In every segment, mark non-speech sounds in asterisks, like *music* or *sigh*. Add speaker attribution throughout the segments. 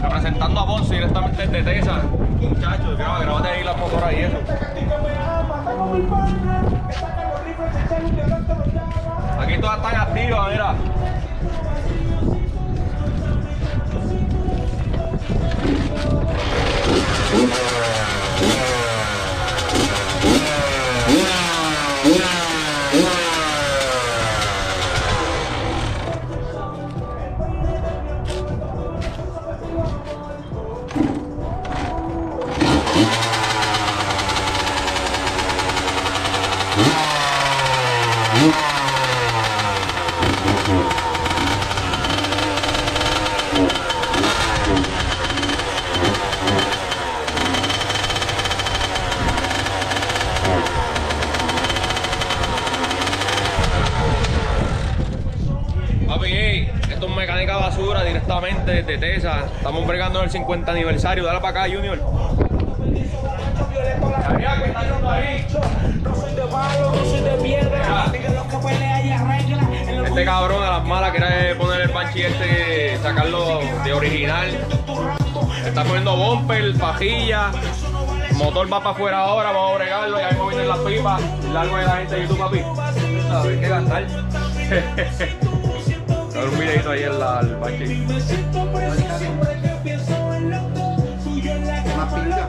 Speaker 1: Representando a Bonzi directamente desde Tesa. Muchachos, graba, grabate ahí la motora y eso. Aquí todas están activas, mira. Directamente desde. Estamos bregando el 50 aniversario. Dale para acá, Junior. Este cabrón de las malas quiere poner el panchi este, sacarlo de original. Está poniendo bumper, pajilla. Motor va para afuera ahora, vamos a bregarlo y ahí vienen las pipas. Largo de la gente de YouTube, papi. A ver qué gastar. *laughs* A ver un videito ahí en la, el panchi.
Speaker 2: Más pinga.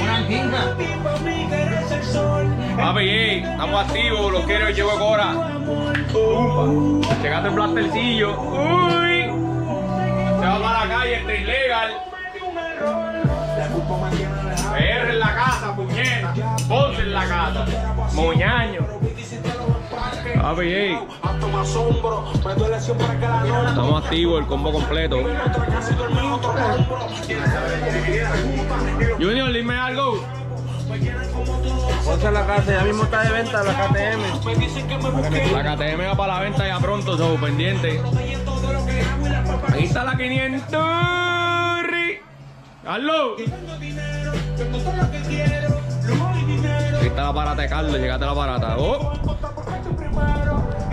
Speaker 2: Una anjina.
Speaker 1: Papi, ey, estamos activos, los quiero, llevo ahora. Chegaste el blastercillo. Uy. Se va para la calle, este ilegal. PR en la casa, puñeta. Ponce en la casa. Moñaño. Papi, ey. Estamos activos, el combo completo. Junior, dime algo.
Speaker 2: Ponce la casa, ya mismo está de venta la KTM.
Speaker 1: La KTM va para la venta ya pronto, so, pendiente. Ahí está la 500. Carlos. Ahí está la parata de Carlos, llegaste a la parata. Oh.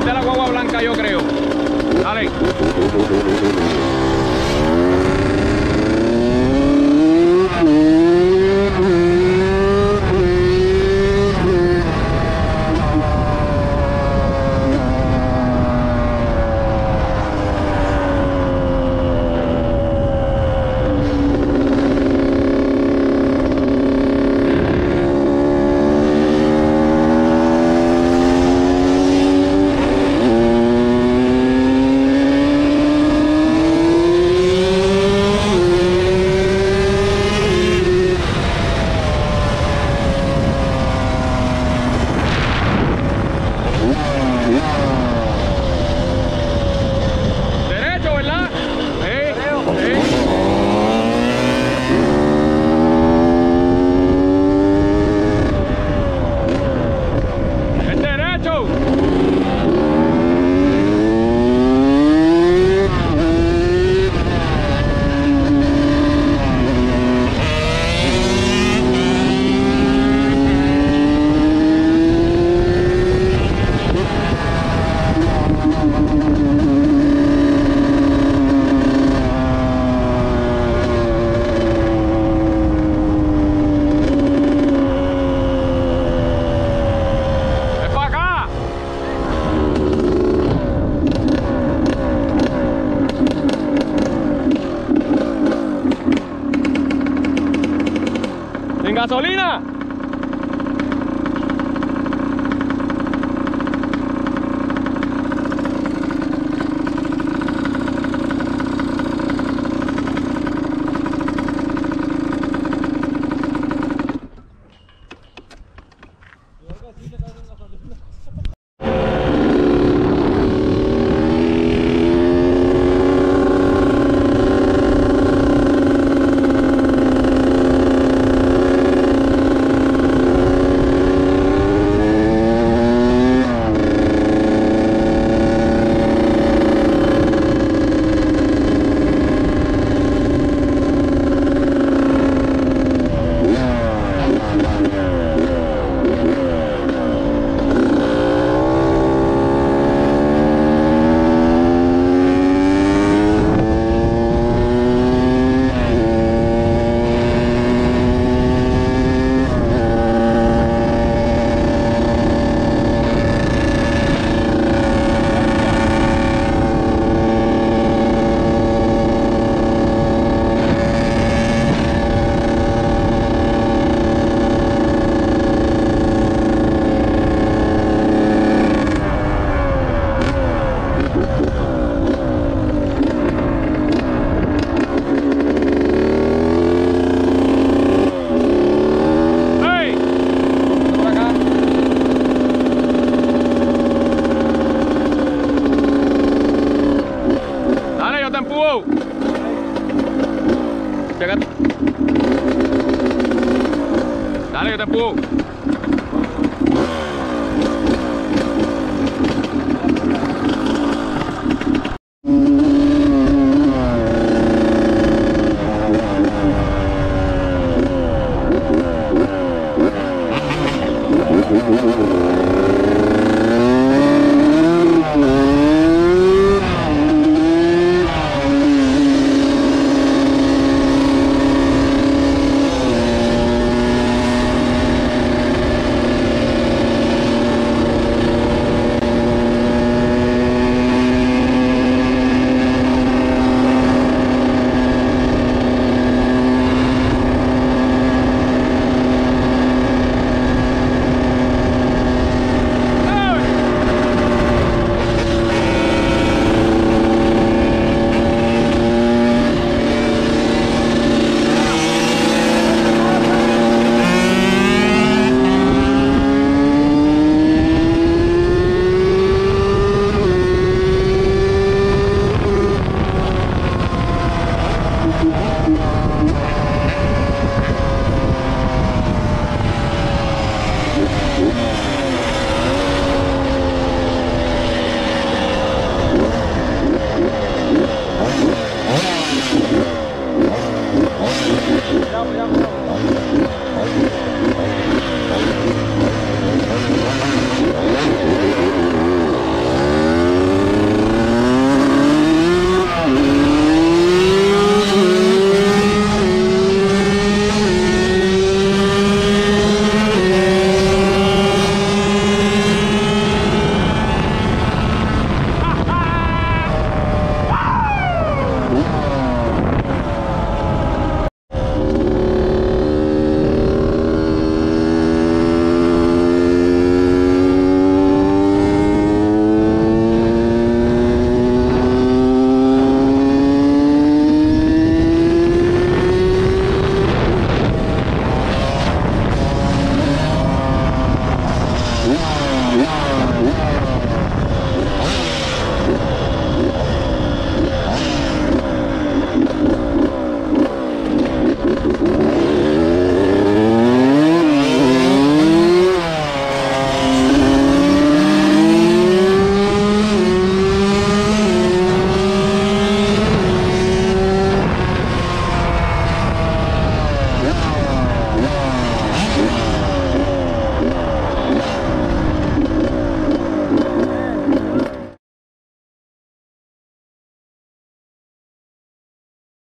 Speaker 1: Recuerda la guagua blanca, yo creo. Dale. Chécate. Dale, yo te empujo.